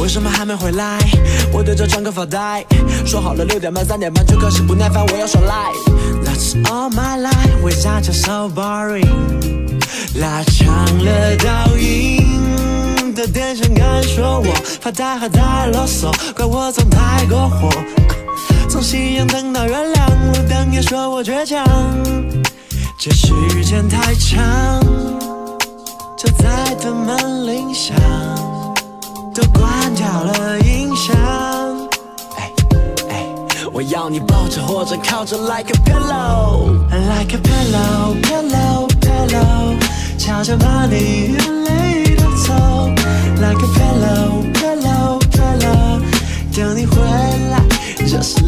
为什么还没回来？我对着窗口发呆。说好了六点半、三点半，就开始不耐烦，我要耍赖。That's all my life，为啥就 so boring？拉长了倒影的电线杆，说我发呆还在啰嗦，怪我总太过火。从夕阳等到月亮，路灯也说我倔强。这时间太长，就在的门铃响，都关掉了音响。哎哎，我要你抱着或者靠着，like a pillow，like a pillow，pillow pillow，悄悄把你眼泪都走，like a pillow pillow pillow，等你回来，就是。